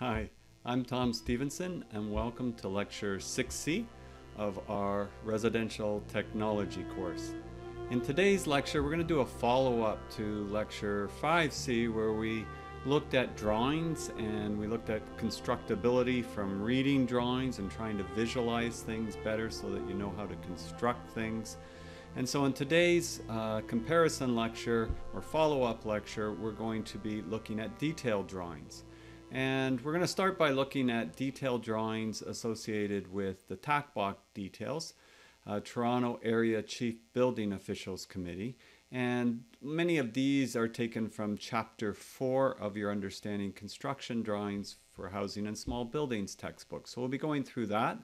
Hi, I'm Tom Stephenson, and welcome to Lecture 6C of our Residential Technology course. In today's lecture, we're going to do a follow up to Lecture 5C, where we looked at drawings and we looked at constructability from reading drawings and trying to visualize things better so that you know how to construct things. And so in today's uh, comparison lecture or follow-up lecture, we're going to be looking at detailed drawings. And we're going to start by looking at detailed drawings associated with the TACBOC details, uh, Toronto Area Chief Building Officials Committee. And many of these are taken from Chapter 4 of your Understanding Construction Drawings for Housing and Small Buildings textbook. So we'll be going through that.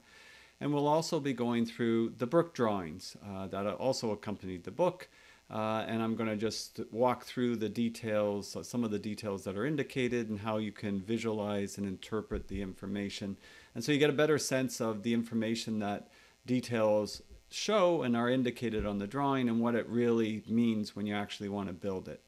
And we'll also be going through the Brook drawings uh, that also accompanied the book. Uh, and I'm going to just walk through the details, uh, some of the details that are indicated, and how you can visualize and interpret the information. And so you get a better sense of the information that details show and are indicated on the drawing and what it really means when you actually want to build it.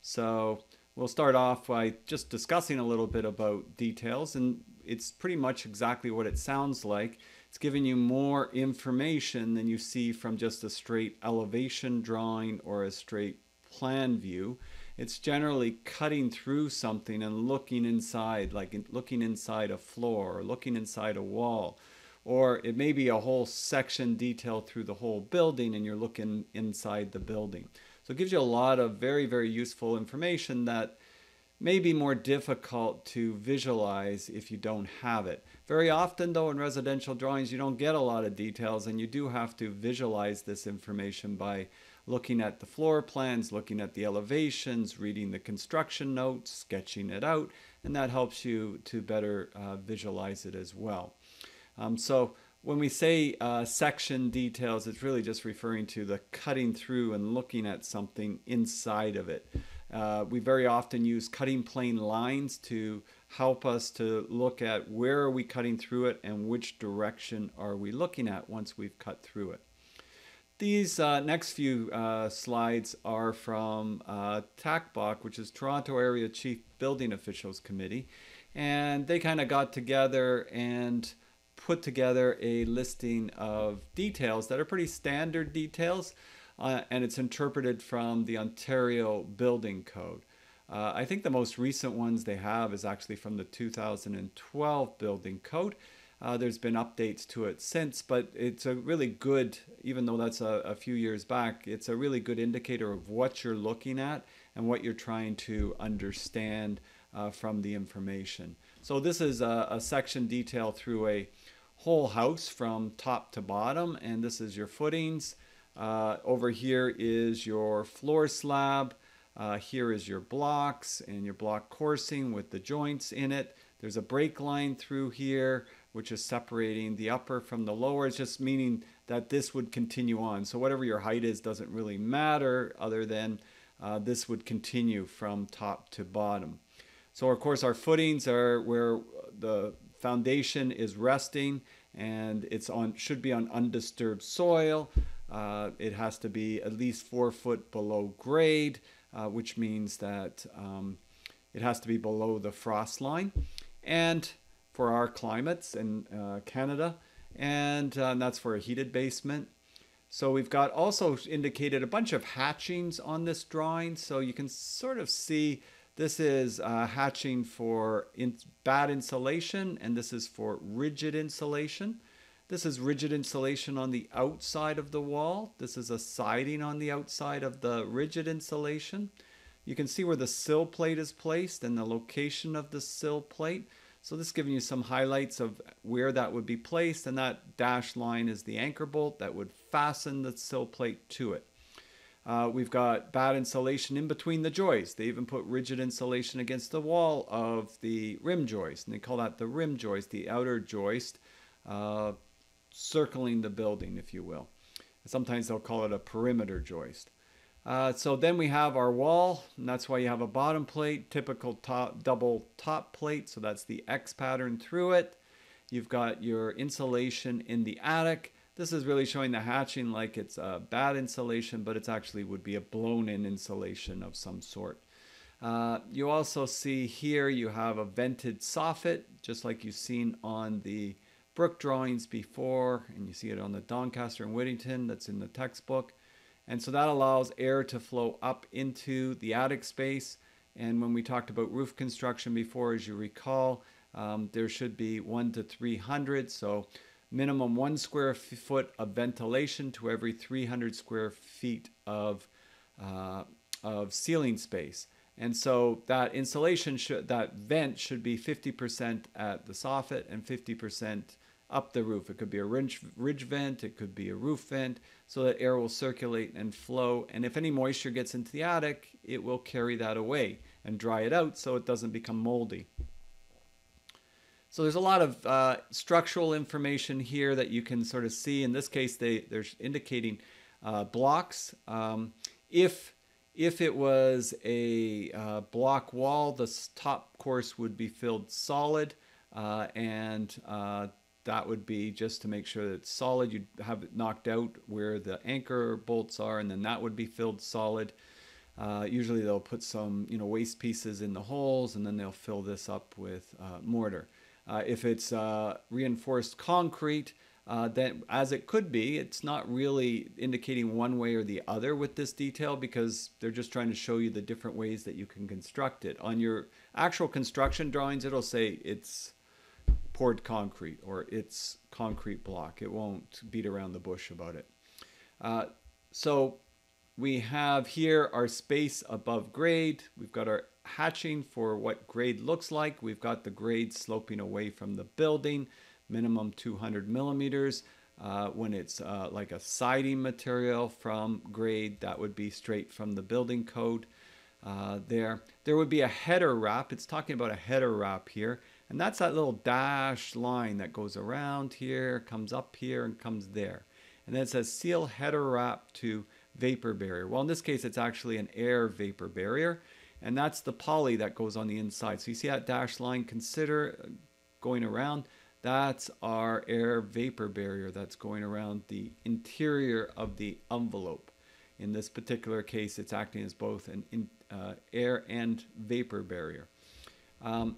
So we'll start off by just discussing a little bit about details, and it's pretty much exactly what it sounds like. It's giving you more information than you see from just a straight elevation drawing or a straight plan view. It's generally cutting through something and looking inside, like looking inside a floor or looking inside a wall. Or it may be a whole section detail through the whole building and you're looking inside the building. So it gives you a lot of very, very useful information that may be more difficult to visualize if you don't have it. Very often, though, in residential drawings, you don't get a lot of details, and you do have to visualize this information by looking at the floor plans, looking at the elevations, reading the construction notes, sketching it out, and that helps you to better uh, visualize it as well. Um, so when we say uh, section details, it's really just referring to the cutting through and looking at something inside of it. Uh, we very often use cutting plane lines to help us to look at where are we cutting through it and which direction are we looking at once we've cut through it. These uh, next few uh, slides are from uh, TACBOC, which is Toronto Area Chief Building Officials Committee, and they kind of got together and put together a listing of details that are pretty standard details uh, and it's interpreted from the Ontario Building Code. Uh, I think the most recent ones they have is actually from the 2012 Building Code. Uh, there's been updates to it since, but it's a really good, even though that's a, a, few years back, it's a really good indicator of what you're looking at and what you're trying to understand uh, from the information. So this is a, a section detail through a whole house from top to bottom, and this is your footings. Uh, over here is your floor slab. Uh, here is your blocks and your block coursing with the joints in it. There's a break line through here, which is separating the upper from the lower. It's just meaning that this would continue on. So whatever your height is doesn't really matter other than uh, this would continue from top to bottom. So of course our footings are where the foundation is resting and it's on should be on undisturbed soil. Uh, it has to be at least four foot below grade, uh, which means that um, it has to be below the frost line. And for our climates in uh, Canada, and uh, that's for a heated basement. So we've got also indicated a bunch of hatchings on this drawing. So you can sort of see this is hatching for in batt insulation, and this is for rigid insulation. This is rigid insulation on the outside of the wall. This is a siding on the outside of the rigid insulation. You can see where the sill plate is placed and the location of the sill plate. So this is giving you some highlights of where that would be placed and that dashed line is the anchor bolt that would fasten the sill plate to it. Uh, we've got batt insulation in between the joists. They even put rigid insulation against the wall of the rim joist, and they call that the rim joist, the outer joist. Uh, circling the building, if you will. Sometimes they'll call it a perimeter joist. Uh, so then we have our wall, and that's why you have a bottom plate, typical top, double top plate, so that's the X pattern through it. You've got your insulation in the attic. This is really showing the hatching like it's a batt insulation, but it's actually would be a blown in insulation of some sort. Uh, you also see here you have a vented soffit, just like you've seen on the Brook drawings before, and you see it on the Doncaster and Whittington that's in the textbook. And so that allows air to flow up into the attic space. And when we talked about roof construction before, as you recall, um, there should be one to 300. So minimum one square foot of ventilation to every 300 square feet of, uh, of ceiling space. And so that insulation should, that vent should be 50% at the soffit and 50% up the roof. It could be a ridge, ridge vent, it could be a roof vent, so that air will circulate and flow. And if any moisture gets into the attic, it will carry that away and dry it out so it doesn't become moldy. So there's a lot of uh, structural information here that you can sort of see. In this case, they, they're indicating uh, blocks. Um, if if it was a uh, block wall, the top course would be filled solid, uh, and uh, that would be just to make sure that it's solid. You'd have it knocked out where the anchor bolts are, and then that would be filled solid. Uh, usually they'll put some you know waste pieces in the holes, and then they'll fill this up with uh, mortar. Uh, if it's reinforced concrete, uh, that as it could be, it's not really indicating one way or the other with this detail because they're just trying to show you the different ways that you can construct it. On your actual construction drawings, it'll say it's poured concrete or it's concrete block. It won't beat around the bush about it. Uh, so we have here our space above grade. We've got our hatching for what grade looks like. We've got the grade sloping away from the building minimum 200 millimeters. Uh, when it's uh, like a siding material from grade, that would be straight from the building code uh, there. There would be a header wrap. It's talking about a header wrap here. And that's that little dash line that goes around here, comes up here, and comes there. And then it says seal header wrap to vapor barrier. Well, in this case, it's actually an air vapor barrier. And that's the poly that goes on the inside. So you see that dash line, consider going around. That's our air vapor barrier that's going around the interior of the envelope. In this particular case, it's acting as both an in, uh, air and vapor barrier. Um,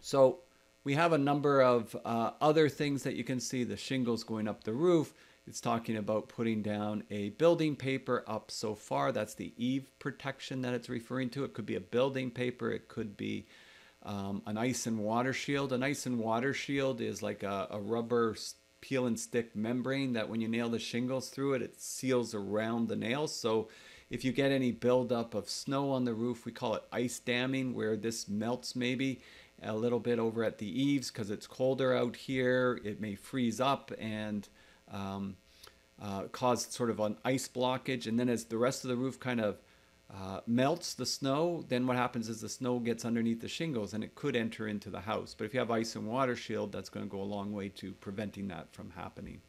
so we have a number of uh, other things that you can see. The shingles going up the roof. It's talking about putting down a building paper up so far. That's the eave protection that it's referring to. It could be a building paper. It could be um, an ice and water shield. An ice and water shield is like a, a rubber peel and stick membrane that when you nail the shingles through it, it seals around the nails. So if you get any buildup of snow on the roof, we call it ice damming, where this melts maybe a little bit over at the eaves because it's colder out here. It may freeze up and um, uh, cause sort of an ice blockage. And then as the rest of the roof kind of uh, melts the snow, then what happens is the snow gets underneath the shingles and it could enter into the house. But if you have ice and water shield, that's going to go a long way to preventing that from happening.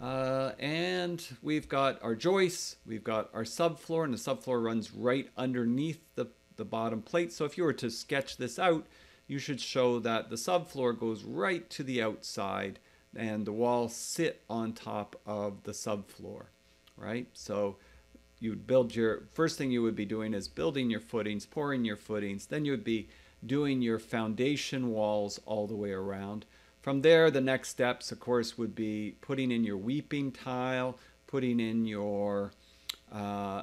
Uh, and we've got our joists, we've got our subfloor, and the subfloor runs right underneath the, the bottom plate. So if you were to sketch this out, you should show that the subfloor goes right to the outside and the walls sit on top of the subfloor, right? So you would build your first thing you would be doing is building your footings, pouring your footings. Then you would be doing your foundation walls all the way around. From there, the next steps, of course, would be putting in your weeping tile, putting in your uh,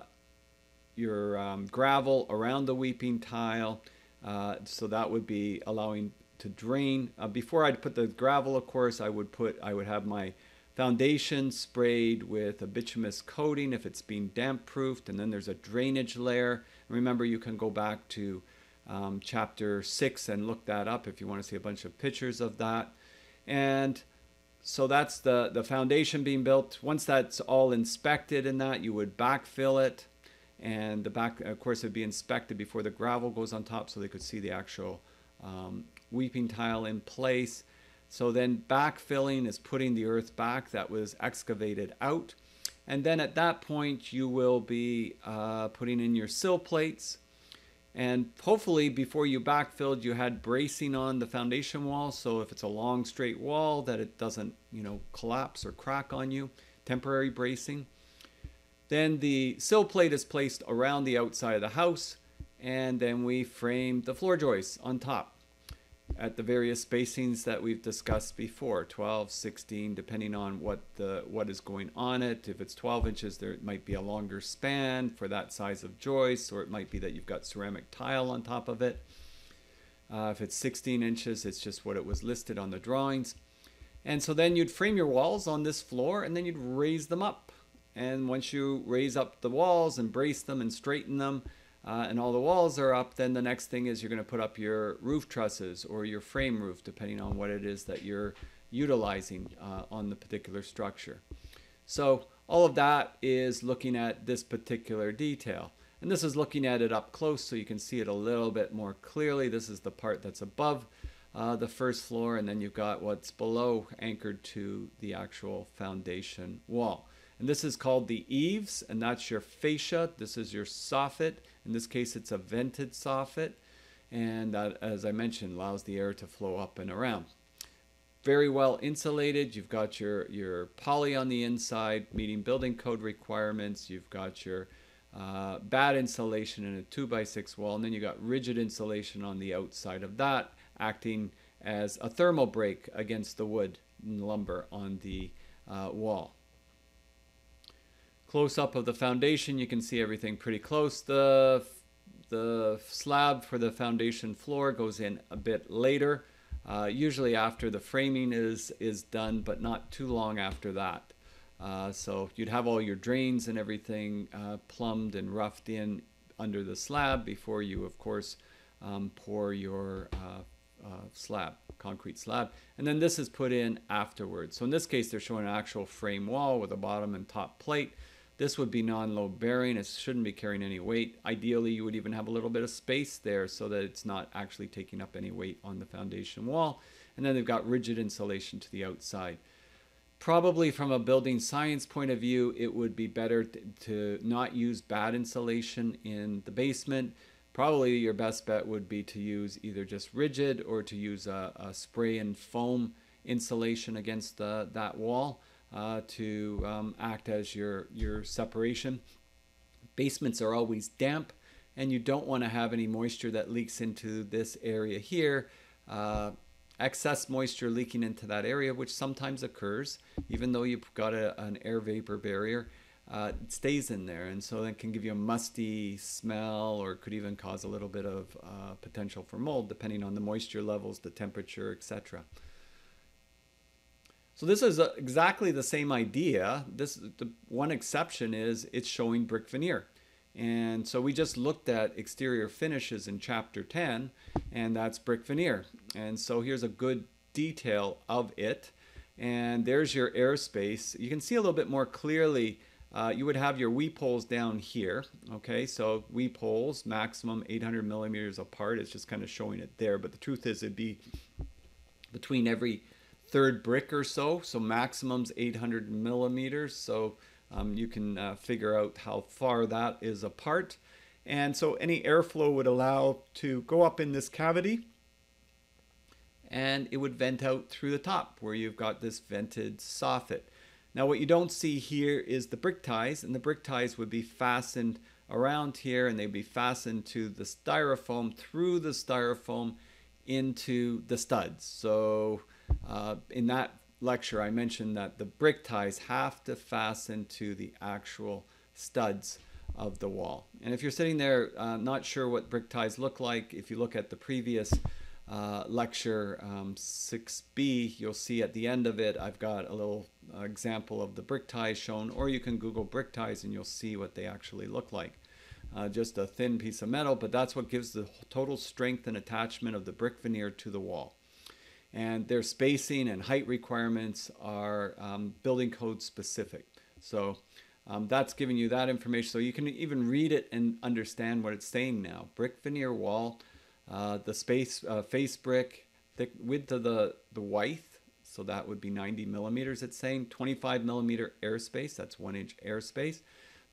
your um, gravel around the weeping tile. Uh, so that would be allowing to drain. Uh, before I'd put the gravel, of course, I would put I would have my Foundation sprayed with a bituminous coating if it's being damp proofed, and then there's a drainage layer. remember, you can go back to um, chapter six and look that up if you want to see a bunch of pictures of that. And so that's the, the foundation being built. Once that's all inspected and that, you would backfill it. And the back, of course, would be inspected before the gravel goes on top so they could see the actual um, weeping tile in place. So then backfilling is putting the earth back that was excavated out. And then at that point, you will be uh, putting in your sill plates. And hopefully, before you backfilled, you had bracing on the foundation wall. So if it's a long, straight wall, that it doesn't, you know, collapse or crack on you. Temporary bracing. Then the sill plate is placed around the outside of the house. and then we frame the floor joists on top at the various spacings that we've discussed before 12 16 depending on what the what is going on it. If it's 12 inches there might be a longer span for that size of joist or it might be that you've got ceramic tile on top of it. Uh, if it's 16 inches it's just what it was listed on the drawings. And so then you'd frame your walls on this floor and then you'd raise them up and once you raise up the walls and brace them and straighten them uh, and all the walls are up, then the next thing is you're going to put up your roof trusses or your frame roof, depending on what it is that you're utilizing uh, on the particular structure. So all of that is looking at this particular detail. And this is looking at it up close so you can see it a little bit more clearly. This is the part that's above uh, the first floor, and then you've got what's below anchored to the actual foundation wall. And this is called the eaves, and that's your fascia. This is your soffit. In this case, it's a vented soffit, and that, as I mentioned, allows the air to flow up and around. Very well insulated. You've got your, your poly on the inside, meeting building code requirements. You've got your uh, batt insulation in a 2x6 wall, and then you've got rigid insulation on the outside of that, acting as a thermal break against the wood and lumber on the uh, wall. Close up of the foundation, you can see everything pretty close. The, the slab for the foundation floor goes in a bit later, uh, usually after the framing is, is done, but not too long after that. Uh, so you'd have all your drains and everything uh, plumbed and roughed in under the slab before you, of course, um, pour your uh, uh, slab, concrete slab. And then this is put in afterwards. So in this case, they're showing an actual frame wall with a bottom and top plate. This would be non-load bearing. It shouldn't be carrying any weight. Ideally, you would even have a little bit of space there so that it's not actually taking up any weight on the foundation wall. And then they've got rigid insulation to the outside. Probably from a building science point of view, it would be better to not use batt insulation in the basement. Probably your best bet would be to use either just rigid or to use a, a spray and foam insulation against the, that wall uh, to um, act as your, your separation. Basements are always damp and you don't want to have any moisture that leaks into this area here. Uh, excess moisture leaking into that area, which sometimes occurs, even though you've got a, an air vapor barrier, uh, it stays in there. And so that can give you a musty smell or could even cause a little bit of uh, potential for mold, depending on the moisture levels, the temperature, etc. So this is exactly the same idea. This the one exception is it's showing brick veneer. And so we just looked at exterior finishes in chapter 10 and that's brick veneer. And so here's a good detail of it. And there's your airspace. You can see a little bit more clearly uh, you would have your weep holes down here. Okay, so weep holes, maximum 800 millimeters apart. It's just kind of showing it there. But the truth is it'd be between every third brick or so. So maximum's 800 millimeters. So um, you can uh, figure out how far that is apart. And so any airflow would allow to go up in this cavity and it would vent out through the top where you've got this vented soffit. Now what you don't see here is the brick ties and the brick ties would be fastened around here and they'd be fastened to the styrofoam through the styrofoam into the studs. So uh, in that lecture, I mentioned that the brick ties have to fasten to the actual studs of the wall. And if you're sitting there uh, not sure what brick ties look like, if you look at the previous uh, lecture um, 6b, you'll see at the end of it, I've got a little uh, example of the brick ties shown, or you can Google brick ties and you'll see what they actually look like. Uh, just a thin piece of metal, but that's what gives the total strength and attachment of the brick veneer to the wall and their spacing and height requirements are um, building code specific. So um, that's giving you that information. So you can even read it and understand what it's saying now. Brick veneer wall, uh, the space uh, face brick, thick width of the, the width, so that would be 90 millimeters it's saying, 25 millimeter airspace, that's one inch airspace.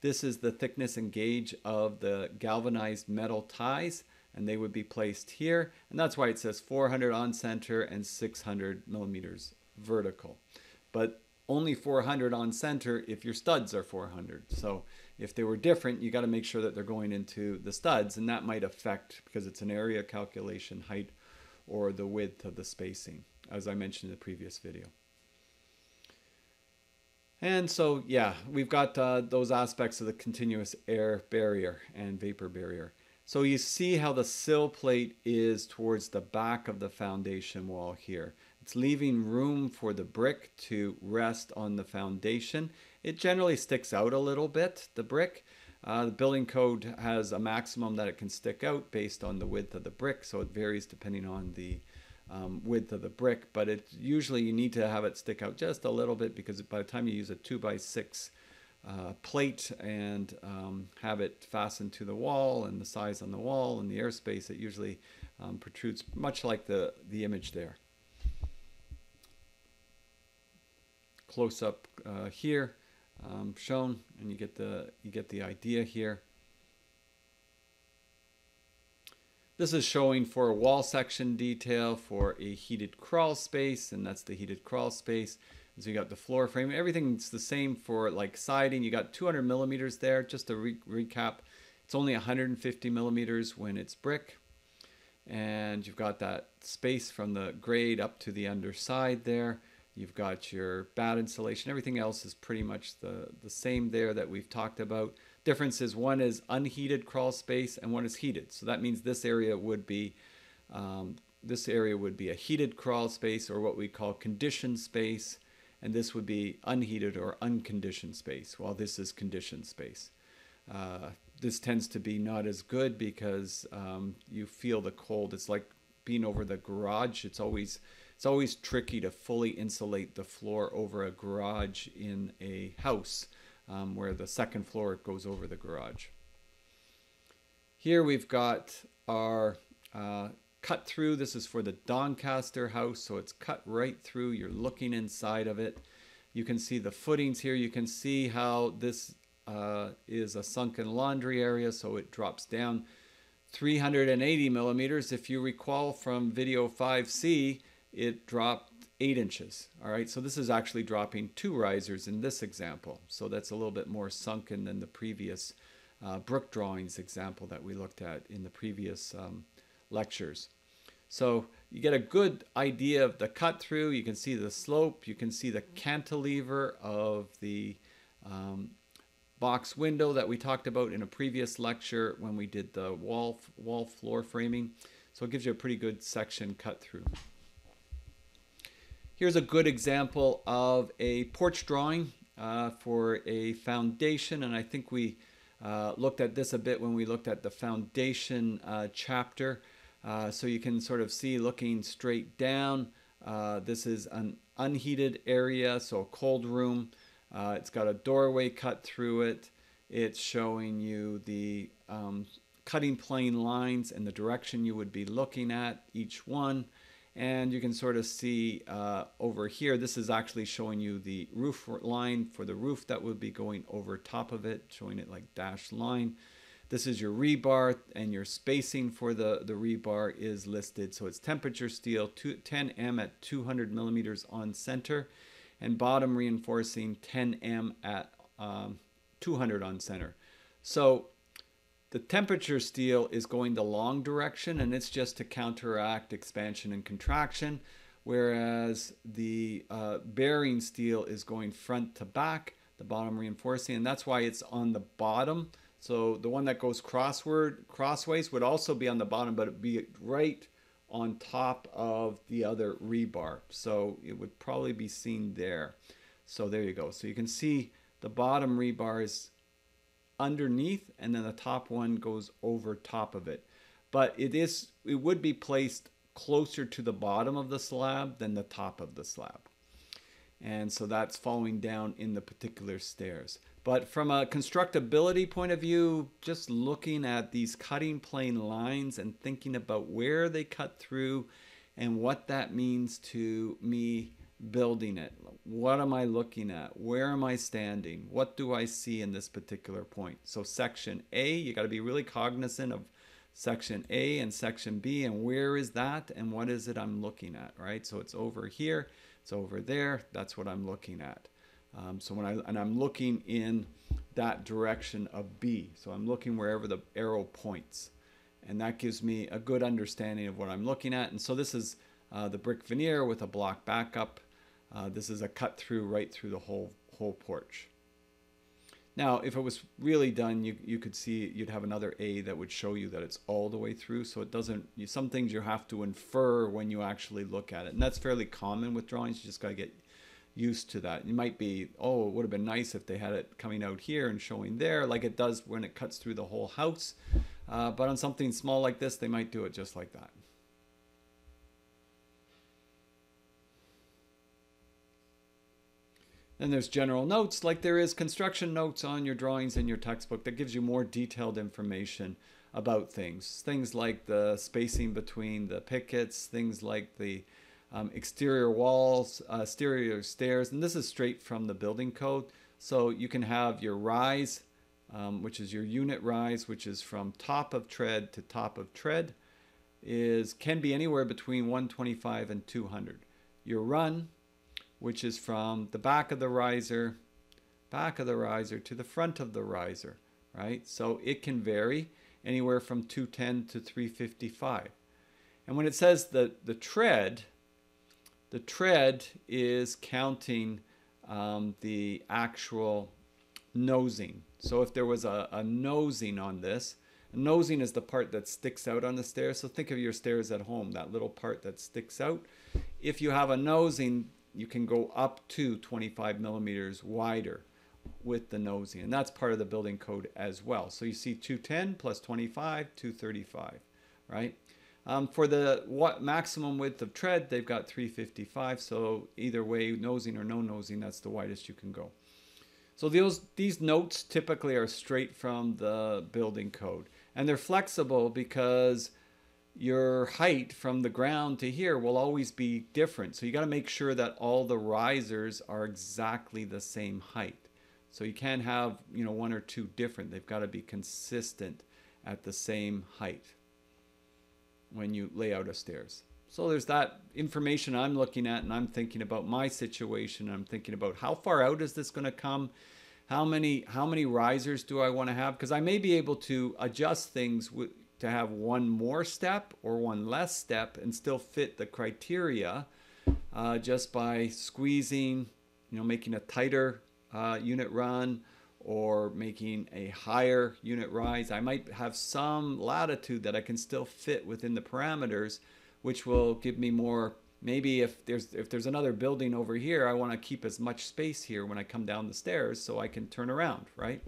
This is the thickness and gauge of the galvanized metal ties and they would be placed here. And that's why it says 400 on center and 600 millimeters vertical. But only 400 on center if your studs are 400. So if they were different, you got to make sure that they're going into the studs, and that might affect because it's an area calculation height or the width of the spacing, as I mentioned in the previous video. And so, yeah, we've got uh, those aspects of the continuous air barrier and vapor barrier. So you see how the sill plate is towards the back of the foundation wall here. It's leaving room for the brick to rest on the foundation. It generally sticks out a little bit, the brick. Uh, the building code has a maximum that it can stick out based on the width of the brick, so it varies depending on the um, width of the brick, but it usually you need to have it stick out just a little bit because by the time you use a 2 by 6 uh, plate and um, have it fastened to the wall and the size on the wall and the airspace, it usually um, protrudes much like the, the image there. close up uh, here um, shown and you get the you get the idea here this is showing for a wall section detail for a heated crawl space and that's the heated crawl space so you got the floor frame everything's the same for like siding you got 200 millimeters there just to re recap it's only 150 millimeters when it's brick and you've got that space from the grade up to the underside there You've got your batt insulation. Everything else is pretty much the, the same there that we've talked about. Difference is one is unheated crawl space and one is heated. So that means this area would be um, this area would be a heated crawl space or what we call conditioned space. And this would be unheated or unconditioned space, while this is conditioned space. Uh, this tends to be not as good because um, you feel the cold. It's like being over the garage. It's always it's always tricky to fully insulate the floor over a garage in a house um, where the second floor goes over the garage. Here we've got our uh, cut through. This is for the Doncaster house, so it's cut right through. You're looking inside of it. You can see the footings here. You can see how this uh, is a sunken laundry area, so it drops down 380 millimeters. If you recall from video 5C, it dropped eight inches. All right, so this is actually dropping two risers in this example. So that's a little bit more sunken than the previous uh, brook drawings example that we looked at in the previous um, lectures. So you get a good idea of the cut through. You can see the slope. You can see the cantilever of the um, box window that we talked about in a previous lecture when we did the wall, wall floor framing. So it gives you a pretty good section cut through. Here's a good example of a porch drawing uh, for a foundation, and I think we uh, looked at this a bit when we looked at the foundation uh, chapter. Uh, so you can sort of see looking straight down. Uh, this is an unheated area, so a cold room. Uh, it's got a doorway cut through it. It's showing you the um, cutting plane lines and the direction you would be looking at each one. And you can sort of see uh, over here, this is actually showing you the roof line for the roof that would be going over top of it, showing it like dashed line. This is your rebar and your spacing for the, the rebar is listed. So it's temperature steel, 10M at 200 millimeters on center and bottom reinforcing 10M at um, 200 on center. So the temperature steel is going the long direction and it's just to counteract expansion and contraction, whereas the uh, bearing steel is going front to back, the bottom reinforcing, and that's why it's on the bottom. So the one that goes crossword crossways would also be on the bottom, but it'd be right on top of the other rebar. So it would probably be seen there. So there you go. So you can see the bottom rebar is underneath and then the top one goes over top of it. But it is it would be placed closer to the bottom of the slab than the top of the slab. And so that's following down in the particular stairs. But from a constructability point of view, just looking at these cutting plane lines and thinking about where they cut through and what that means to me building it? What am I looking at? Where am I standing? What do I see in this particular point? So section A, you got to be really cognizant of section A and section B and where is that and what is it I'm looking at, right? So it's over here, it's over there, that's what I'm looking at. Um, so when I, and I'm looking in that direction of B. So I'm looking wherever the arrow points. And that gives me a good understanding of what I'm looking at. And so this is uh, the brick veneer with a block backup. Uh, this is a cut through right through the whole, whole porch. Now, if it was really done, you, you could see you'd have another A that would show you that it's all the way through. So it doesn't, you, some things you have to infer when you actually look at it. And that's fairly common with drawings. You just got to get used to that. You might be, oh, it would have been nice if they had it coming out here and showing there, like it does when it cuts through the whole house. Uh, but on something small like this, they might do it just like that. Then there's general notes, like there is construction notes on your drawings in your textbook that gives you more detailed information about things. Things like the spacing between the pickets, things like the um, exterior walls, uh, exterior stairs, and this is straight from the building code. So you can have your rise, um, which is your unit rise, which is from top of tread to top of tread, is can be anywhere between 125 and 200. Your run, which is from the back of the riser, back of the riser to the front of the riser, right? So it can vary anywhere from 210 to 355. And when it says the, the tread, the tread is counting um, the actual nosing. So if there was a, a nosing on this, nosing is the part that sticks out on the stairs. So think of your stairs at home, that little part that sticks out. If you have a nosing, you can go up to 25 millimeters wider with the nosing. And that's part of the building code as well. So you see 210 plus 25, 235, right? Um, for the what maximum width of tread, they've got 355. So either way, nosing or no nosing, that's the widest you can go. So those these notes typically are straight from the building code, and they're flexible because your height from the ground to here will always be different. So you got to make sure that all the risers are exactly the same height. So you can't have, you know, one or two different. They've got to be consistent at the same height when you lay out a stairs. So there's that information I'm looking at and I'm thinking about my situation. I'm thinking about how far out is this going to come? How many how many risers do I want to have? Because I may be able to adjust things with, to have one more step or one less step and still fit the criteria uh, just by squeezing, you know, making a tighter uh, unit run or making a higher unit rise. I might have some latitude that I can still fit within the parameters, which will give me more. Maybe if there's if there's another building over here, I want to keep as much space here when I come down the stairs so I can turn around, right?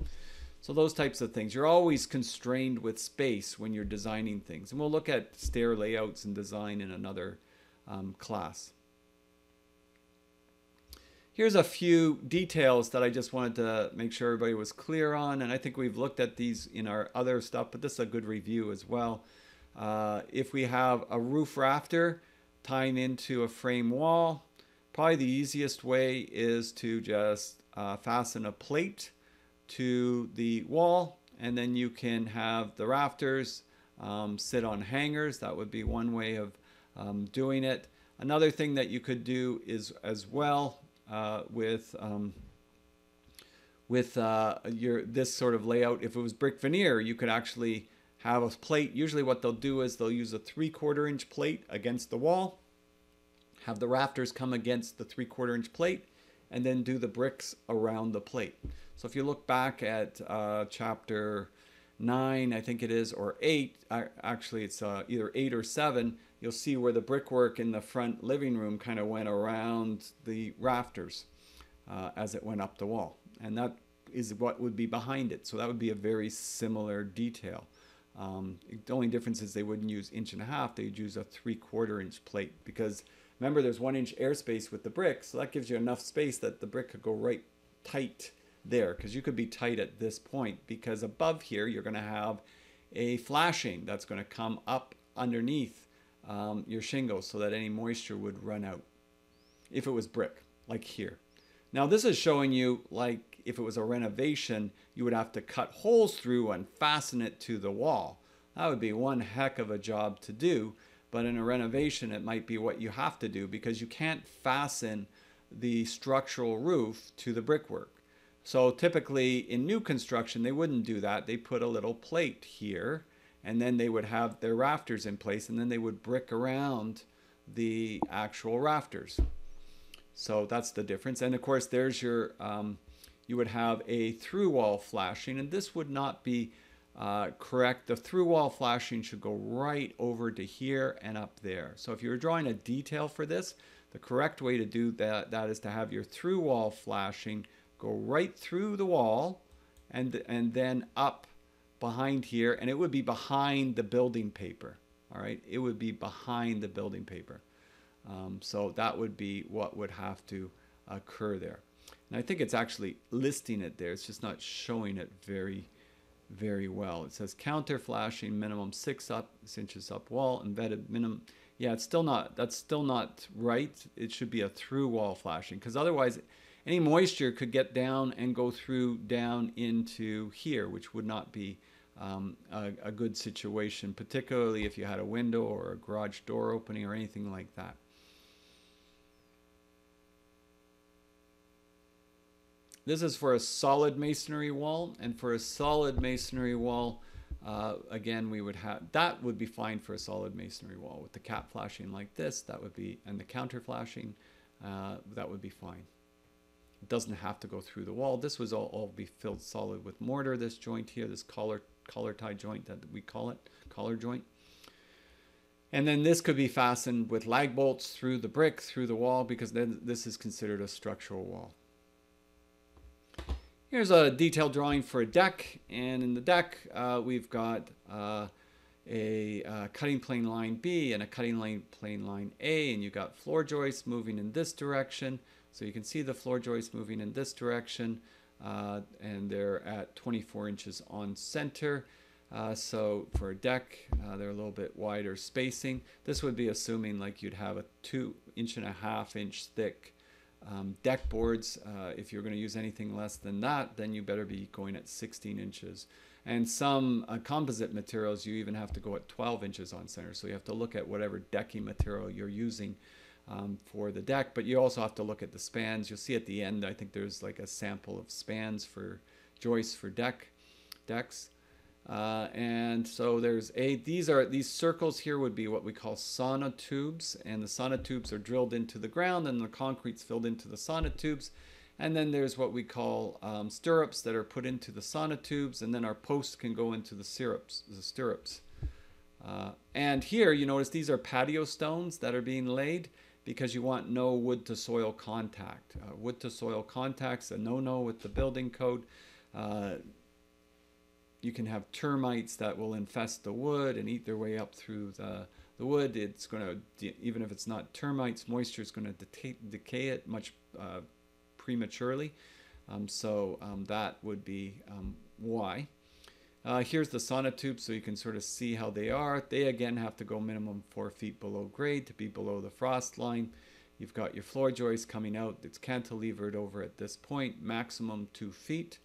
So those types of things. You're always constrained with space when you're designing things. And we'll look at stair layouts and design in another um, class. Here's a few details that I just wanted to make sure everybody was clear on. And I think we've looked at these in our other stuff, but this is a good review as well. Uh, if we have a roof rafter tying into a frame wall, probably the easiest way is to just uh, fasten a plate to the wall and then you can have the rafters um, sit on hangers. That would be one way of um, doing it. Another thing that you could do is as well uh, with um, with uh, your this sort of layout. If it was brick veneer, you could actually have a plate. Usually, what they'll do is they'll use a three-quarter inch plate against the wall, have the rafters come against the three-quarter inch plate, and then do the bricks around the plate. So if you look back at uh, chapter 9, I think it is, or 8, actually it's uh, either 8 or 7, you'll see where the brickwork in the front living room kind of went around the rafters uh, as it went up the wall. And that is what would be behind it. So that would be a very similar detail. Um, the only difference is they wouldn't use inch and a half, they'd use a three quarter inch plate because remember there's one inch airspace with the brick, so that gives you enough space that the brick could go right tight there because you could be tight at this point because above here you're going to have a flashing that's going to come up underneath um, your shingles so that any moisture would run out if it was brick like here. Now this is showing you like if it was a renovation you would have to cut holes through and fasten it to the wall. That would be one heck of a job to do but in a renovation it might be what you have to do because you can't fasten the structural roof to the brickwork. So typically in new construction, they wouldn't do that. They put a little plate here and then they would have their rafters in place and then they would brick around the actual rafters. So that's the difference. And of course, there's your, um, you would have a through wall flashing, and this would not be uh, correct. The through wall flashing should go right over to here and up there. So if you're drawing a detail for this, the correct way to do that, that is to have your through wall flashing go right through the wall and, and then up behind here, and it would be behind the building paper. All right, it would be behind the building paper. Um, so that would be what would have to occur there. And I think it's actually listing it there. It's just not showing it very, very well. It says counter flashing minimum six up six inches up wall embedded minimum. Yeah, it's still not. That's still not right. It should be a through wall flashing because otherwise, any moisture could get down and go through down into here, which would not be um, a, a good situation, particularly if you had a window or a garage door opening or anything like that. This is for a solid masonry wall, and for a solid masonry wall, uh, again, we would have that would be fine for a solid masonry wall with the cap flashing like this. That would be and the counter flashing, uh, that would be fine. It doesn't have to go through the wall. This was all, all be filled solid with mortar. This joint here, this collar collar tie joint that we call it, collar joint. And then this could be fastened with lag bolts through the brick, through the wall, because then this is considered a structural wall. Here's a detailed drawing for a deck, and in the deck uh, we've got uh, a uh, cutting plane line B and a cutting line plane line A, and you've got floor joists moving in this direction. So you can see the floor joists moving in this direction, uh, and they're at 24 inches on center. Uh, so for a deck, uh, they're a little bit wider spacing. This would be assuming like you'd have a two inch and a half inch thick um, deck boards, uh, if you're going to use anything less than that, then you better be going at 16 inches. And some uh, composite materials, you even have to go at 12 inches on center. So you have to look at whatever decking material you're using um, for the deck. But you also have to look at the spans. You'll see at the end, I think there's like a sample of spans for joists for deck decks. Uh, and so there's a, these are, these circles here would be what we call sonotubes. And the sonotubes are drilled into the ground and the concrete's filled into the sonotubes. And then there's what we call um, stirrups that are put into the sonotubes. And then our posts can go into the stirrups, the stirrups. Uh, and here you notice these are patio stones that are being laid because you want no wood to soil contact. Uh, wood to soil contact's a no-no with the building code. Uh, you can have termites that will infest the wood and eat their way up through the, the wood. It's going to, even if it's not termites, moisture is going to decay, decay it much uh, prematurely. Um, so um, that would be um, why. Uh, here's the sonotube so you can sort of see how they are. They again have to go minimum four feet below grade to be below the frost line. You've got your floor joist coming out. It's cantilevered over at this point, maximum two feet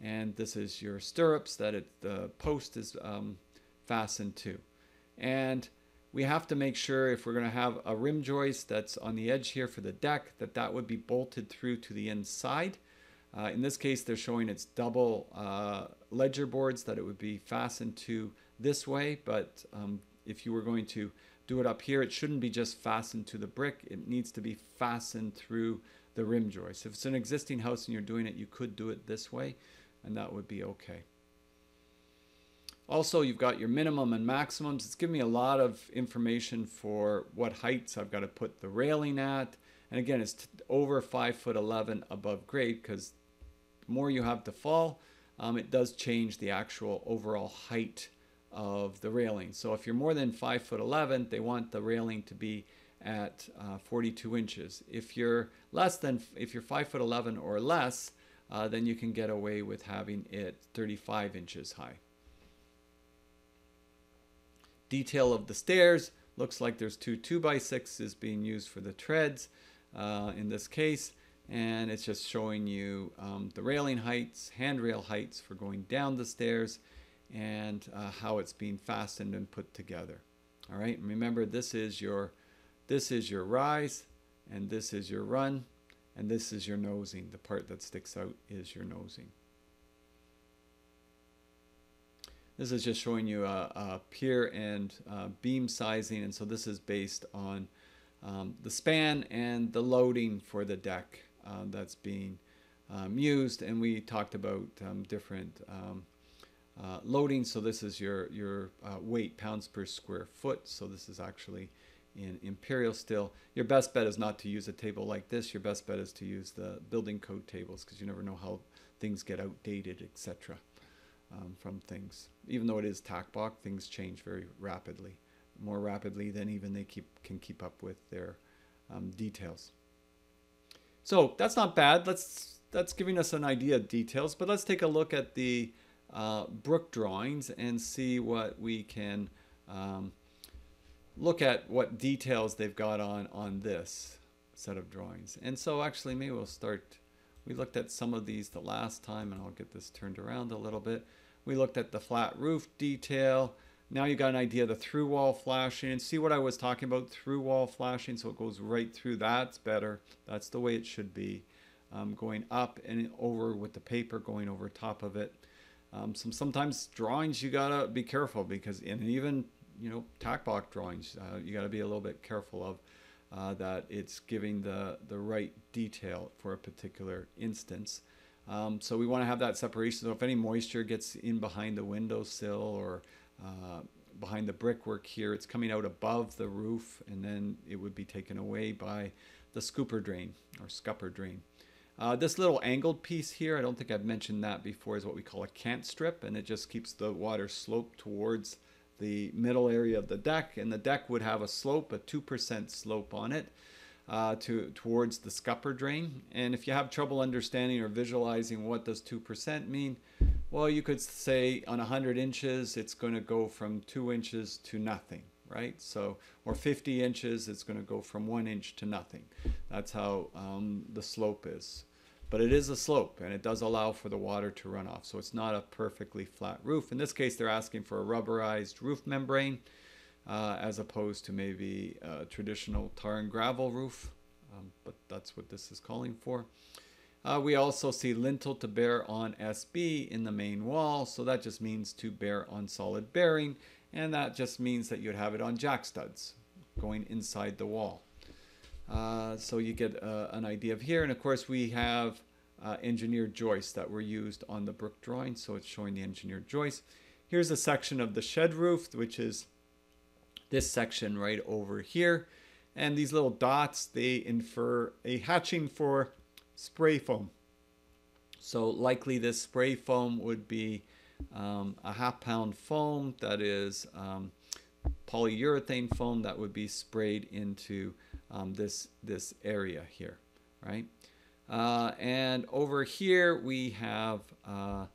and this is your stirrups that it, the post is um, fastened to. And we have to make sure if we're going to have a rim joist that's on the edge here for the deck that that would be bolted through to the inside. Uh, in this case, they're showing it's double uh, ledger boards that it would be fastened to this way, but um, if you were going to do it up here, it shouldn't be just fastened to the brick. It needs to be fastened through the rim joist. If it's an existing house and you're doing it, you could do it this way and that would be okay. Also, you've got your minimum and maximums. It's giving me a lot of information for what heights I've got to put the railing at. And again, it's over 5 foot 11 above grade because more you have to fall, um, it does change the actual overall height of the railing. So if you're more than 5 foot 11, they want the railing to be at uh, 42 inches. If you're less than, if you're 5 foot 11 or less, uh, then you can get away with having it 35 inches high. Detail of the stairs looks like there's two 2x6s being used for the treads uh, in this case and it's just showing you um, the railing heights, handrail heights for going down the stairs and uh, how it's being fastened and put together. All right, and remember this is your this is your rise and this is your run and this is your nosing. The part that sticks out is your nosing. This is just showing you a, a pier and uh, beam sizing, and so this is based on um, the span and the loading for the deck uh, that's being um, used. And we talked about um, different um, uh, loading. So this is your your uh, weight pounds per square foot. So this is actually in imperial still. Your best bet is not to use a table like this. Your best bet is to use the building code tables because you never know how things get outdated, etc um, from things. Even though it is TACBOC, things change very rapidly, more rapidly than even they keep can keep up with their um, details. So that's not bad. Let's that's giving us an idea of details, but let's take a look at the uh, Brook drawings and see what we can um, look at what details they've got on on this set of drawings. And so actually maybe we'll start we looked at some of these the last time, and I'll get this turned around a little bit. We looked at the flat roof detail. Now you got an idea of the through wall flashing. And see what I was talking about, through wall flashing, so it goes right through. That's better. That's the way it should be. Um, going up and over with the paper going over top of it. Um, some sometimes drawings you gotta be careful because and even you know TACBOC drawings uh, you gotta be a little bit careful of uh, that it's giving the, the right detail for a particular instance. Um, so we want to have that separation. So if any moisture gets in behind the windowsill or uh, behind the brickwork here, it's coming out above the roof and then it would be taken away by the scooper drain or scupper drain. Uh, this little angled piece here, I don't think I've mentioned that before, is what we call a cant strip and it just keeps the water sloped towards the middle area of the deck, and the deck would have a slope, a 2% slope on it uh, to towards the scupper drain. And if you have trouble understanding or visualizing what does 2% mean, well, you could say on 100 inches, it's going to go from 2 inches to nothing, right? So, or 50 inches, it's going to go from 1 inch to nothing. That's how um, the slope is but it is a slope and it does allow for the water to run off. So it's not a perfectly flat roof. In this case, they're asking for a rubberized roof membrane uh, as opposed to maybe a traditional tar and gravel roof, um, but that's what this is calling for. Uh, we also see lintel to bear on SB in the main wall, so that just means to bear on solid bearing, and that just means that you'd have it on jack studs going inside the wall. Uh, so you get uh, an idea of here. And of course, we have uh, engineered joists that were used on the Brook drawing. So it's showing the engineered joists. Here's a section of the shed roof, which is this section right over here. And these little dots, they infer a hatching for spray foam. So likely this spray foam would be um, a half pound foam that is um, polyurethane foam that would be sprayed into um, this, this area here, right? Uh, and over here we have, uh,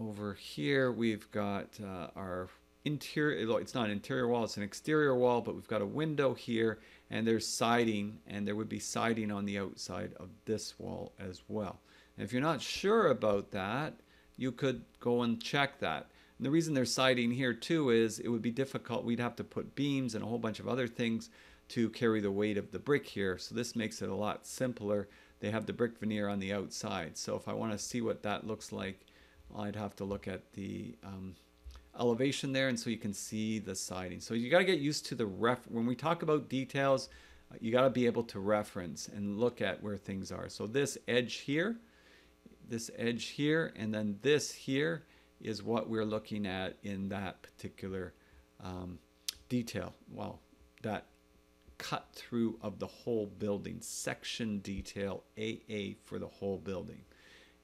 over here we've got uh, our interior, it's not an interior wall, it's an exterior wall, but we've got a window here and there's siding and there would be siding on the outside of this wall as well. And if you're not sure about that, you could go and check that. And the reason there's siding here too is it would be difficult. We'd have to put beams and a whole bunch of other things to carry the weight of the brick here. So this makes it a lot simpler. They have the brick veneer on the outside. So if I want to see what that looks like, I'd have to look at the um, elevation there and so you can see the siding. So you got to get used to the ref. When we talk about details, uh, you got to be able to reference and look at where things are. So this edge here, this edge here, and then this here is what we're looking at in that particular um, detail. Well, that cut through of the whole building, section detail AA for the whole building.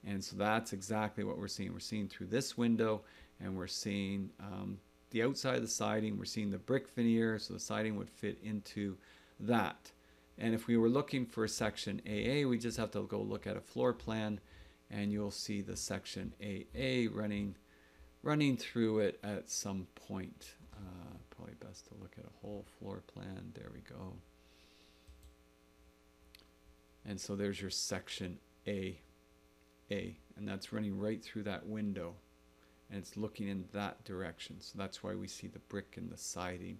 And so that's exactly what we're seeing. We're seeing through this window and we're seeing um, the outside of the siding. We're seeing the brick veneer, so the siding would fit into that. And if we were looking for section AA, we just have to go look at a floor plan and you'll see the section AA running, running through it at some point. Uh, probably best to look at a whole floor plan. There we go. And so there's your section A, A, and that's running right through that window. And it's looking in that direction. So that's why we see the brick and the siding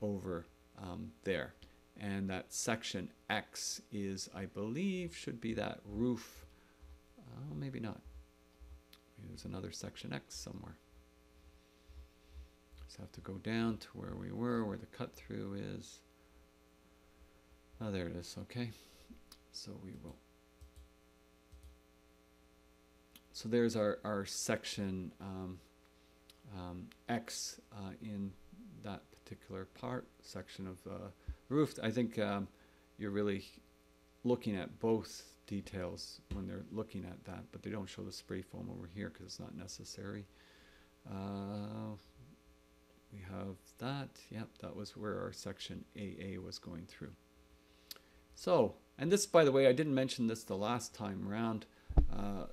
over um, there. And that section X is, I believe, should be that roof. Oh, maybe not. Maybe there's another section X somewhere. Just have to go down to where we were, where the cut through is. Oh, there it is. Okay. So we will. So there's our, our section um, um, X uh, in that particular part section of uh, roof. I think um, you're really looking at both details when they're looking at that, but they don't show the spray foam over here because it's not necessary. Uh, we have that. Yep, that was where our section AA was going through. So, and this, by the way, I didn't mention this the last time around. Uh,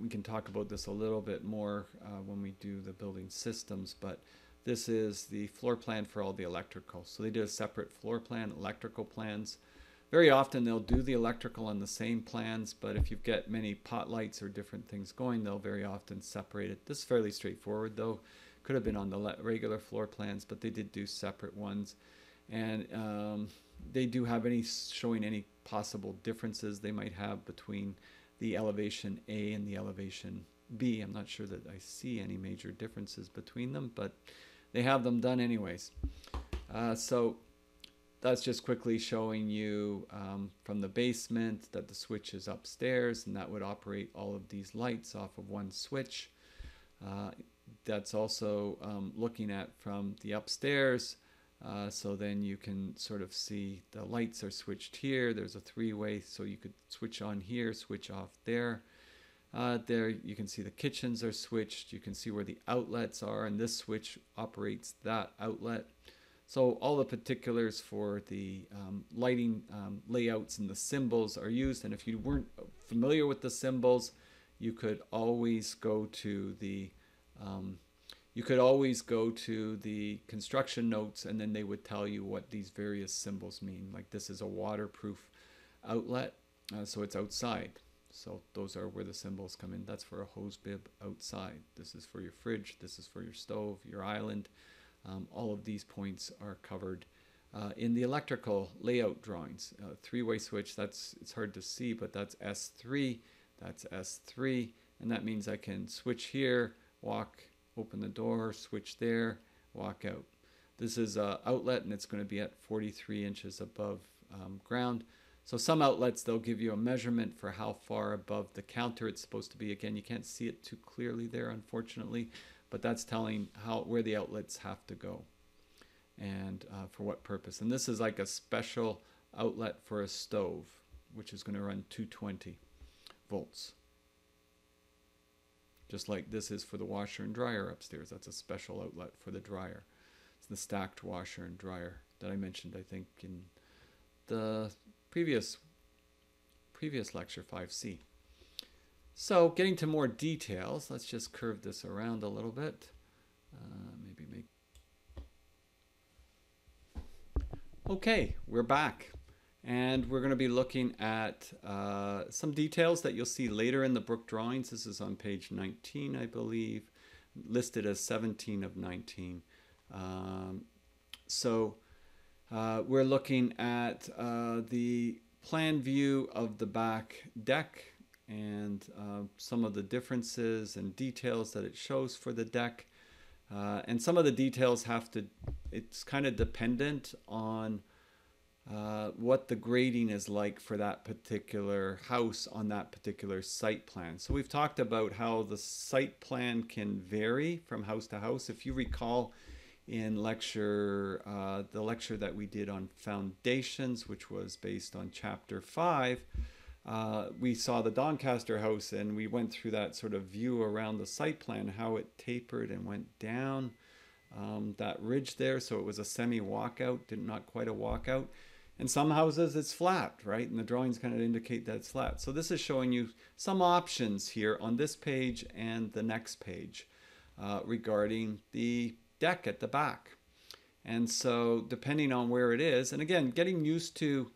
we can talk about this a little bit more uh, when we do the building systems, but this is the floor plan for all the electrical. So they did a separate floor plan, electrical plans. Very often they'll do the electrical on the same plans, but if you get many pot lights or different things going, they'll very often separate it. This is fairly straightforward though. Could have been on the regular floor plans, but they did do separate ones. And um, they do have any showing any possible differences they might have between the elevation A and the elevation B. I'm not sure that I see any major differences between them, but they have them done anyways. Uh, so that's just quickly showing you um, from the basement that the switch is upstairs and that would operate all of these lights off of one switch. Uh, that's also um, looking at from the upstairs uh, so then you can sort of see the lights are switched here. There's a three-way, so you could switch on here, switch off there. Uh, there you can see the kitchens are switched. You can see where the outlets are, and this switch operates that outlet. So all the particulars for the um, lighting um, layouts and the symbols are used. And if you weren't familiar with the symbols, you could always go to the um, you could always go to the construction notes and then they would tell you what these various symbols mean. Like this is a waterproof outlet, uh, so it's outside. So those are where the symbols come in. That's for a hose bib outside. This is for your fridge. This is for your stove, your island. Um, all of these points are covered uh, in the electrical layout drawings. Uh, three-way switch, that's it's hard to see, but that's S3. That's S3, and that means I can switch here, walk open the door, switch there, walk out. This is an outlet and it's going to be at 43 inches above um, ground. So some outlets, they'll give you a measurement for how far above the counter it's supposed to be. Again, you can't see it too clearly there, unfortunately, but that's telling how where the outlets have to go and uh, for what purpose. And this is like a special outlet for a stove, which is going to run 220 volts just like this is for the washer and dryer upstairs. That's a special outlet for the dryer. It's the stacked washer and dryer that I mentioned, I think, in the previous previous lecture 5C. So getting to more details, let's just curve this around a little bit. Uh, maybe make... Okay, we're back. And we're going to be looking at uh, some details that you'll see later in the Brook drawings. This is on page 19, I believe, listed as 17 of 19. Um, so uh, we're looking at uh, the plan view of the back deck and uh, some of the differences and details that it shows for the deck. Uh, and some of the details have to, it's kind of dependent on uh, what the grading is like for that particular house on that particular site plan. So we've talked about how the site plan can vary from house to house. If you recall in lecture, uh, the lecture that we did on foundations, which was based on chapter five, uh, we saw the Doncaster house and we went through that sort of view around the site plan, how it tapered and went down um, that ridge there. So it was a semi walkout, did not quite a walkout. In some houses, it's flat, right? And the drawings kind of indicate that it's flat. So this is showing you some options here on this page and the next page uh, regarding the deck at the back. And so depending on where it is, and again, getting used to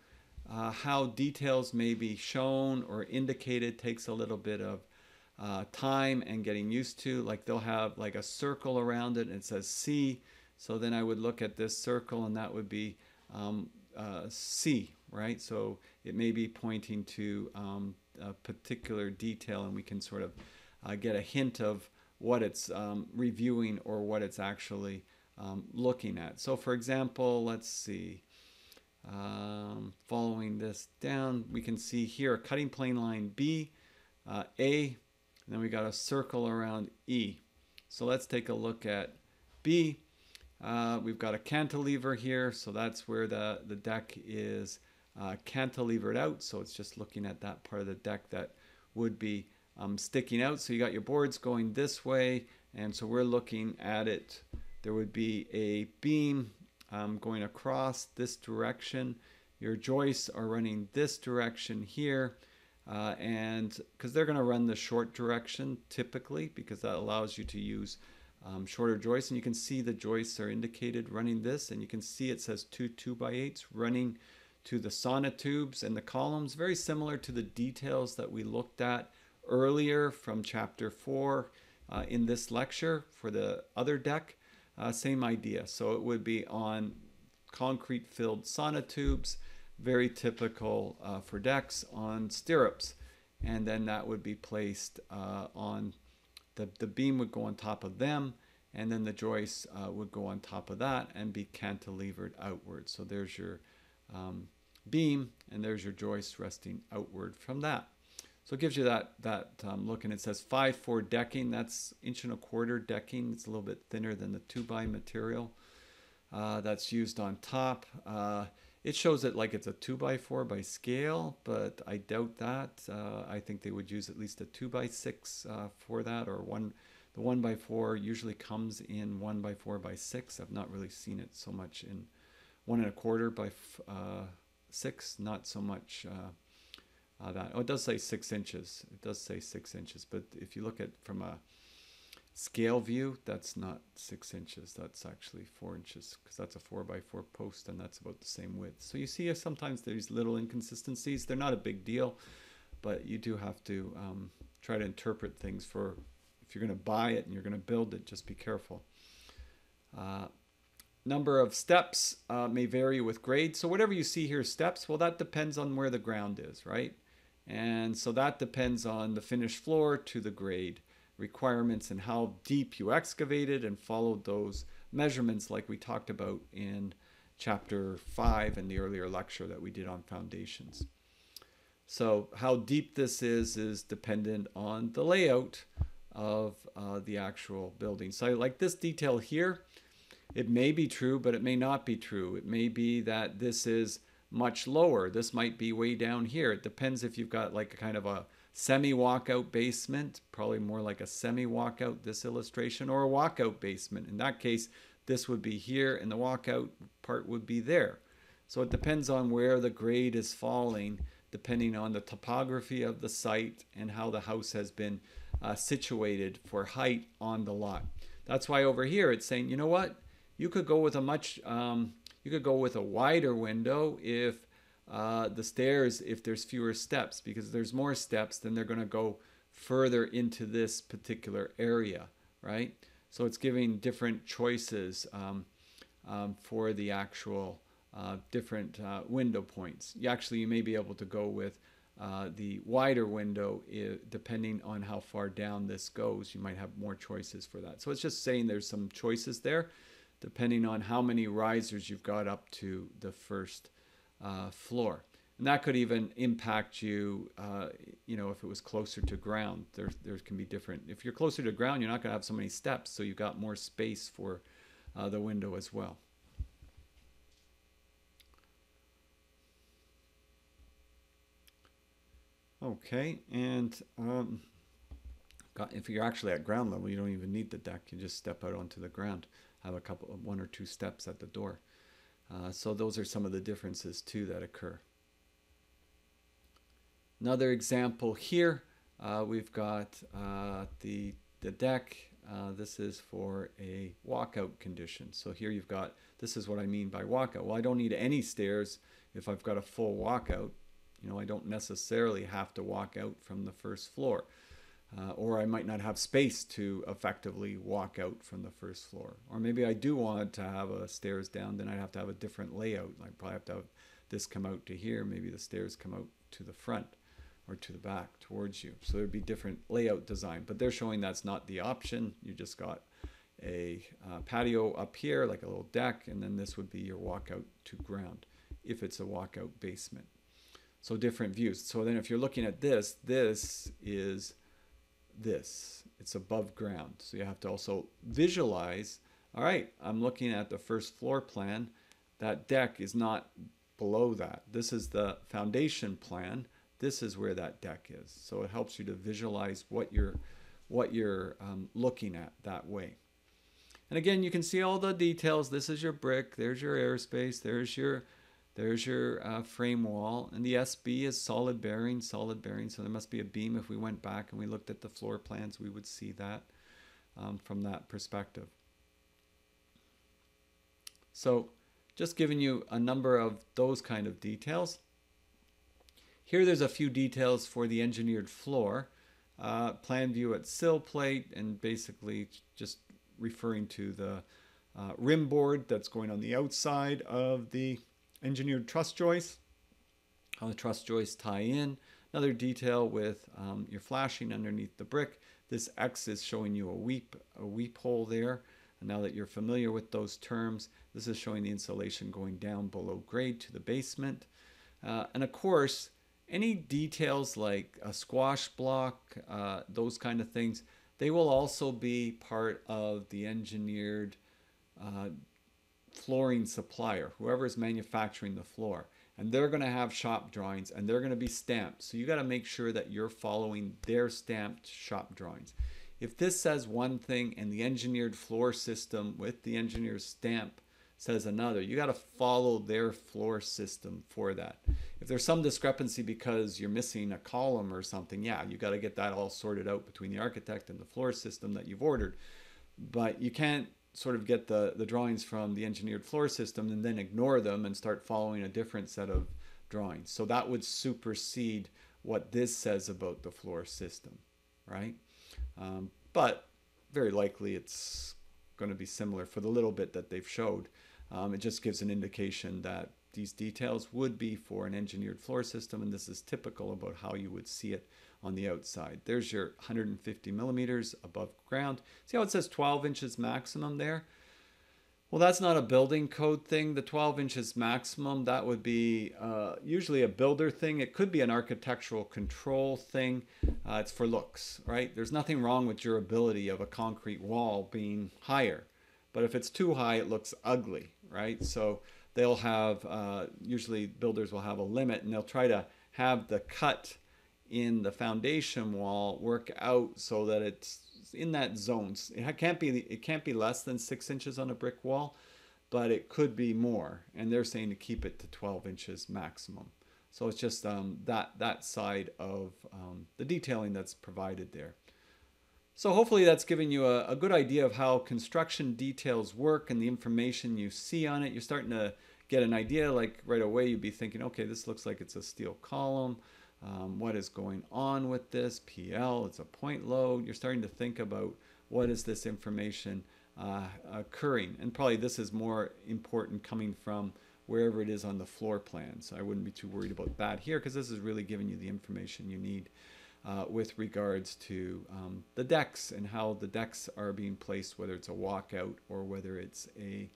uh, how details may be shown or indicated takes a little bit of uh, time and getting used to. Like they'll have like a circle around it and it says C. So then I would look at this circle and that would be um, uh, see, right? So it may be pointing to um, a particular detail, and we can sort of uh, get a hint of what it's um, reviewing or what it's actually um, looking at. So, for example, let's see. Um, following this down, we can see here a cutting plane line B, uh, A, and then we got a circle around E. So let's take a look at B. Uh, we've got a cantilever here, so that's where the, the deck is uh, cantilevered out. So it's just looking at that part of the deck that would be um, sticking out. So you got your boards going this way, and so we're looking at it. There would be a beam um, going across this direction. Your joists are running this direction here. Uh, and because they're going to run the short direction typically because that allows you to use um, shorter joists and you can see the joists are indicated running this and you can see it says two 2 by 8s running to the sonotubes and the columns very similar to the details that we looked at earlier from chapter 4 uh, in this lecture for the other deck. Uh, same idea. So it would be on concrete filled sonotubes very typical uh, for decks on stirrups. And then that would be placed uh, on the, the beam would go on top of them and then the joists uh, would go on top of that and be cantilevered outward. So there's your um, beam and there's your joist resting outward from that. So it gives you that that um, look and it says 5-4 decking. That's inch and a quarter decking. It's a little bit thinner than the 2 by material uh, that's used on top. Uh, it shows it like it's a 2 by 4 by scale, but I doubt that. Uh, I think they would use at least a 2 by 6 uh, for that, or one. The 1 by 4 usually comes in 1 by 4 by 6. I've not really seen it so much in 1 and a quarter by uh, 6, not so much uh, uh, that. Oh, it does say 6 inches. It does say 6 inches, but if you look at from a scale view, that's not six inches. That's actually four inches because that's a four by four post and that's about the same width. So you see sometimes there's little inconsistencies. They're not a big deal, but you do have to um, try to interpret things for if you're going to buy it and you're going to build it, just be careful. Uh, number of steps uh, may vary with grade. So whatever you see here, steps, well, that depends on where the ground is, right? And so that depends on the finished floor to the grade requirements and how deep you excavated and followed those measurements like we talked about in chapter 5 in the earlier lecture that we did on foundations. So how deep this is is dependent on the layout of uh, the actual building. So like this detail here, it may be true, but it may not be true. It may be that this is much lower. This might be way down here. It depends if you've got like a kind of a semi walkout basement, probably more like a semi walkout, this illustration, or a walkout basement. In that case, this would be here and the walkout part would be there. So it depends on where the grade is falling, depending on the topography of the site and how the house has been uh, situated for height on the lot. That's why over here it's saying, you know what? You could go with a much, um, you could go with a wider window if uh, the stairs if there's fewer steps because there's more steps then they're going to go further into this particular area right? So it's giving different choices um, um, for the actual uh, different uh, window points. You actually you may be able to go with uh, the wider window depending on how far down this goes. You might have more choices for that. So it's just saying there's some choices there depending on how many risers you've got up to the first uh, floor. And that could even impact you, uh, you know, if it was closer to ground. There, there can be different. If you're closer to ground, you're not going to have so many steps, so you've got more space for uh, the window as well. Okay, and um, if you're actually at ground level, you don't even need the deck. You just step out onto the ground, have a couple of one or two steps at the door. Uh, so those are some of the differences too that occur. Another example here, uh, we've got uh, the, the deck. Uh, this is for a walkout condition. So here you've got, this is what I mean by walkout. Well, I don't need any stairs if I've got a full walkout. You know, I don't necessarily have to walk out from the first floor. Uh, or I might not have space to effectively walk out from the first floor. Or maybe I do want to have a stairs down, then I'd have to have a different layout. I probably have to have this come out to here, maybe the stairs come out to the front or to the back towards you. So there'd be different layout design, but they're showing that's not the option. You just got a uh, patio up here, like a little deck, and then this would be your walkout to ground if it's a walkout basement. So different views. So then if you're looking at this, this is this. It's above ground. So you have to also visualize, all right, I'm looking at the first floor plan. That deck is not below that. This is the foundation plan. This is where that deck is. So it helps you to visualize what you're what you're um, looking at that way. And again, you can see all the details. This is your brick. There's your airspace. There's your there's your uh, frame wall. And the SB is solid bearing, solid bearing. So there must be a beam. If we went back and we looked at the floor plans, we would see that um, from that perspective. So just giving you a number of those kind of details. Here there's a few details for the engineered floor. Uh, plan view at sill plate and basically just referring to the uh, rim board that's going on the outside of the engineered truss joist, how the truss joists tie in. Another detail with um, your flashing underneath the brick. This X is showing you a weep, a weep hole there. And now that you're familiar with those terms, this is showing the insulation going down below grade to the basement. Uh, and of course, any details like a squash block, uh, those kind of things, they will also be part of the engineered uh, flooring supplier, whoever is manufacturing the floor. And they're going to have shop drawings and they're going to be stamped. So you got to make sure that you're following their stamped shop drawings. If this says one thing and the engineered floor system with the engineer's stamp says another, you got to follow their floor system for that. If there's some discrepancy because you're missing a column or something, yeah, you got to get that all sorted out between the architect and the floor system that you've ordered. But you can't sort of get the, the drawings from the engineered floor system and then ignore them and start following a different set of drawings. So that would supersede what this says about the floor system, right? Um, but very likely it's going to be similar for the little bit that they've showed. Um, it just gives an indication that these details would be for an engineered floor system, and this is typical about how you would see it on the outside. There's your 150 millimeters above ground. See how it says 12 inches maximum there? Well, that's not a building code thing. The 12 inches maximum, that would be uh, usually a builder thing. It could be an architectural control thing. Uh, it's for looks, right? There's nothing wrong with durability of a concrete wall being higher. But if it's too high, it looks ugly, right? So they'll have, uh, usually builders will have a limit and they'll try to have the cut in the foundation wall work out so that it's in that zone. It can't be it can't be less than six inches on a brick wall, but it could be more. And they're saying to keep it to 12 inches maximum. So it's just um, that that side of um, the detailing that's provided there. So hopefully that's giving you a, a, good idea of how construction details work and the information you see on it. You're starting to get an idea like right away you'd be thinking, okay, this looks like it's a steel column um, what is going on with this PL, it's a point load. You're starting to think about what is this information uh, occurring. And probably this is more important coming from wherever it is on the floor plan. So I wouldn't be too worried about that here because this is really giving you the information you need uh, with regards to um, the decks and how the decks are being placed, whether it's a walkout or whether it's a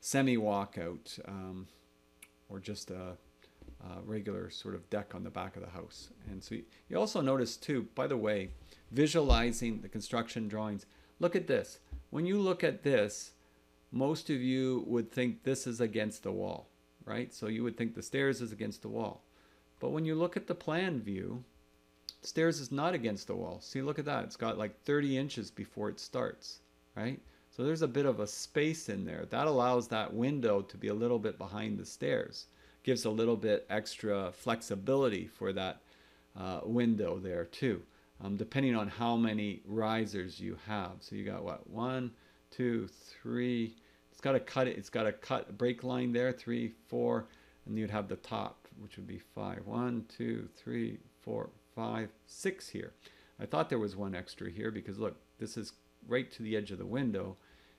semi walkout um, or just a uh, regular sort of deck on the back of the house. And so you, you also notice too, by the way, visualizing the construction drawings. Look at this. When you look at this, most of you would think this is against the wall, right? So you would think the stairs is against the wall. But when you look at the plan view, stairs is not against the wall. See, look at that. It's got like 30 inches before it starts, right? So there's a bit of a space in there. That allows that window to be a little bit behind the stairs gives a little bit extra flexibility for that uh, window there too, um, depending on how many risers you have. So you got what, one, two, three, it's got to cut it, it's got a cut break line there, three, four, and you'd have the top, which would be five. One, two, three, four, five, six here. I thought there was one extra here because look, this is right to the edge of the window.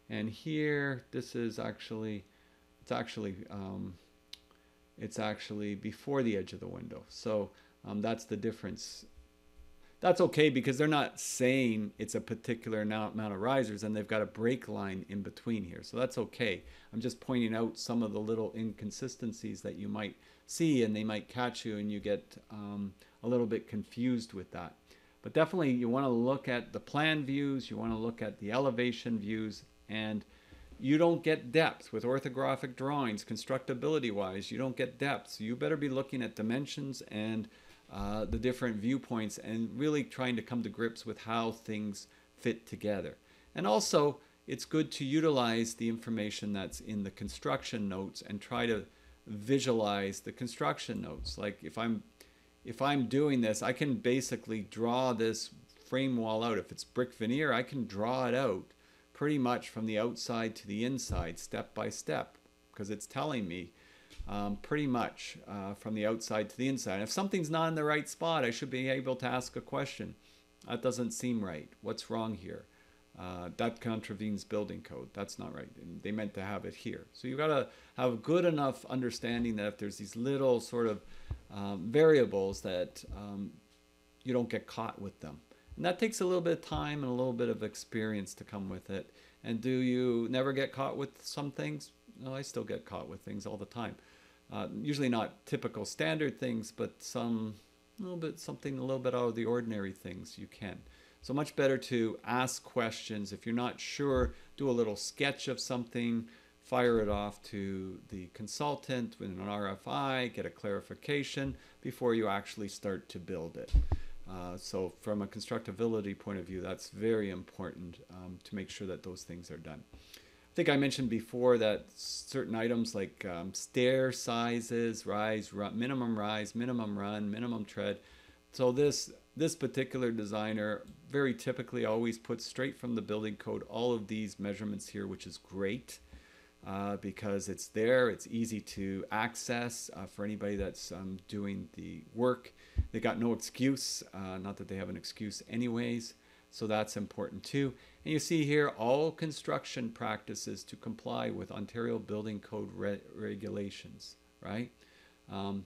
And here, this is actually, it's actually, um, it's actually before the edge of the window. So um, that's the difference. That's okay because they're not saying it's a particular amount of risers and they've got a break line in between here. So that's okay. I'm just pointing out some of the little inconsistencies that you might see and they might catch you and you get um, a little bit confused with that. But definitely you want to look at the plan views, you want to look at the elevation views, and you don't get depth with orthographic drawings, constructability wise, you don't get depth. So you better be looking at dimensions and uh, the different viewpoints and really trying to come to grips with how things fit together. And also, it's good to utilize the information that's in the construction notes and try to visualize the construction notes. Like if I'm if I'm doing this, I can basically draw this frame wall out. If it's brick veneer, I can draw it out pretty much from the outside to the inside, step by step, because it's telling me um, pretty much uh, from the outside to the inside. If something's not in the right spot, I should be able to ask a question. That doesn't seem right. What's wrong here? Uh, that contravenes building code. That's not right. And they meant to have it here. So you've got to have good enough understanding that if there's these little sort of um, variables that um, you don't get caught with them. And that takes a little bit of time and a little bit of experience to come with it. And do you never get caught with some things? No, I still get caught with things all the time. Uh, usually not typical standard things, but some a little bit something a little bit out of the ordinary things you can. So much better to ask questions. If you're not sure, do a little sketch of something, fire it off to the consultant with an RFI, get a clarification before you actually start to build it. Uh, so from a constructability point of view, that's very important um, to make sure that those things are done. I think I mentioned before that certain items like um, stair sizes, rise, run, minimum rise, minimum run, minimum tread. So this this particular designer very typically always puts straight from the building code all of these measurements here, which is great uh, because it's there, it's easy to access uh, for anybody that's um, doing the work. They got no excuse, uh, not that they have an excuse anyways, so that's important too. And you see here all construction practices to comply with Ontario Building Code re regulations, right? Um,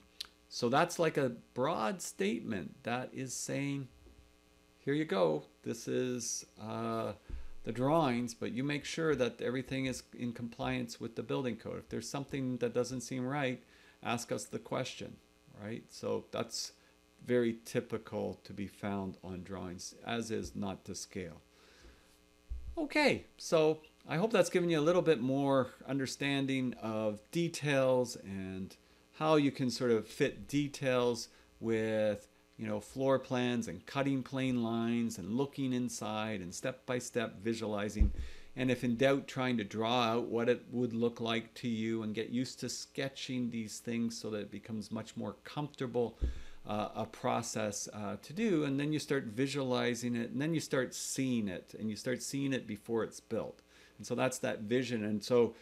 so that's like a broad statement that is saying, here you go, this is uh, the drawings, but you make sure that everything is in compliance with the building code. If there's something that doesn't seem right, ask us the question, right? So that's very typical to be found on drawings, as is not to scale. Okay, so I hope that's given you a little bit more understanding of details and how you can sort of fit details with you know floor plans and cutting plane lines and looking inside and step by step visualizing and if in doubt trying to draw out what it would look like to you and get used to sketching these things so that it becomes much more comfortable uh, a process uh, to do and then you start visualizing it and then you start seeing it and you start seeing it before it's built and so that's that vision and so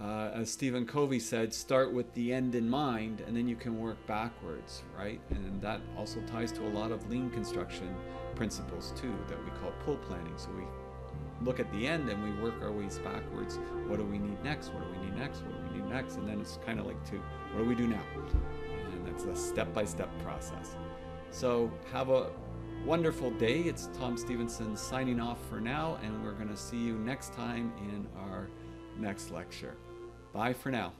uh, as Stephen Covey said, start with the end in mind and then you can work backwards, right? And that also ties to a lot of lean construction principles too that we call pull planning. So we look at the end and we work our ways backwards. What do we need next? What do we need next? What do we need next? And then it's kind of like to what do we do now? And that's a step by step process. So have a wonderful day. It's Tom Stephenson signing off for now, and we're going to see you next time in our next lecture. Bye for now.